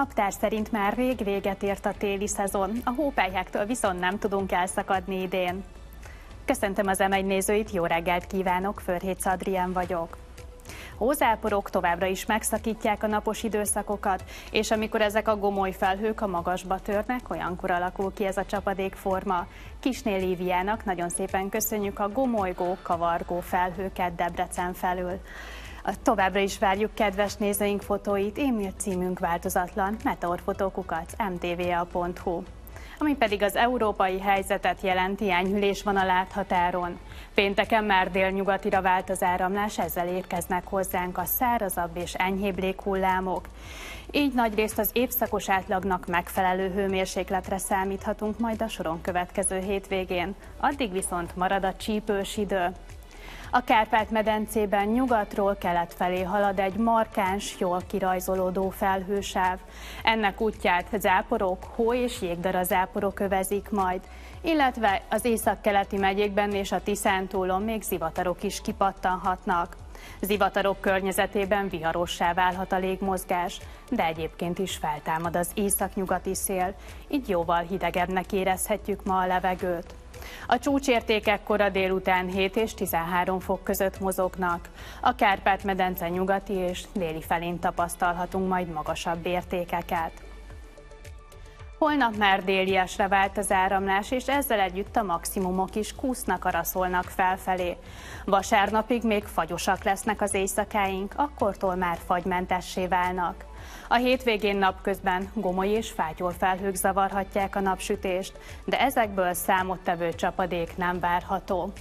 naptár szerint már rég véget ért a téli szezon, a hópelyhektől viszont nem tudunk elszakadni idén. Köszöntöm az M1 nézőit, jó reggelt kívánok, Förhétsz Adrián vagyok. Hózáporok továbbra is megszakítják a napos időszakokat, és amikor ezek a gomoly felhők a magasba törnek, olyankor alakul ki ez a csapadékforma. Kisné Líviának nagyon szépen köszönjük a gomolygó, kavargó felhőket Debrecen felül. Továbbra is várjuk kedves nézőink fotóit, e-mail címünk változatlan, meteorfotókukat mtva.hu. Ami pedig az európai helyzetet jelenti, enyhülés van a láthatáron. Pénteken már délnyugatira vált az áramlás, ezzel érkeznek hozzánk a szárazabb és enyhébb léghullámok. Így nagyrészt az évszakos átlagnak megfelelő hőmérsékletre számíthatunk majd a soron következő hétvégén. Addig viszont marad a csípős idő. A Kárpát-medencében nyugatról kelet felé halad egy markáns, jól kirajzolódó felhősáv. Ennek útját záporok, hó és jégdara záporok övezik majd, illetve az északkeleti megyékben és a Tiszántúlon még zivatarok is kipattanhatnak. Zivatarok környezetében viharossá válhat a légmozgás, de egyébként is feltámad az északnyugati szél, így jóval hidegebbnek érezhetjük ma a levegőt. A csúcsértékek kora délután 7 és 13 fok között mozognak. A Kárpát-medence nyugati és déli felén tapasztalhatunk majd magasabb értékeket. Holnap már déliesre vált az áramlás, és ezzel együtt a maximumok is kúsznak, araszolnak felfelé. Vasárnapig még fagyosak lesznek az éjszakáink, akkortól már fagymentessé válnak. A hétvégén napközben gomoly és fátyol felhők zavarhatják a napsütést, de ezekből számottevő csapadék nem várható.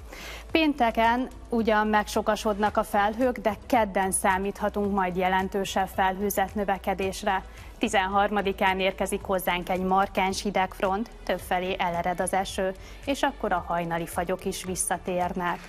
Pénteken ugyan megsokasodnak a felhők, de kedden számíthatunk majd jelentősebb felhőzet növekedésre. 13-án érkezik hozzánk egy markáns hidegfront, többfelé elered az eső, és akkor a hajnali fagyok is visszatérnek.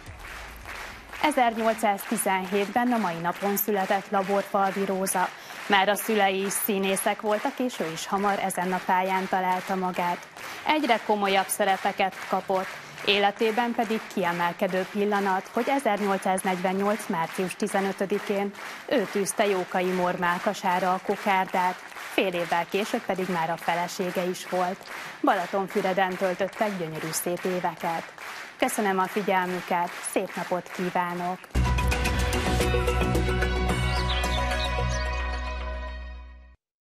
1817-ben a mai napon született Laborfalvi Róza. Már a szülei is színészek voltak, és ő is hamar ezen a pályán találta magát. Egyre komolyabb szerepeket kapott, életében pedig kiemelkedő pillanat, hogy 1848. március 15-én ő tűzte Jókai Mormálkasára a kokárdát, fél évvel később pedig már a felesége is volt. Balatonfüreden töltöttek gyönyörű szép éveket. Köszönöm a figyelmüket, szép napot kívánok!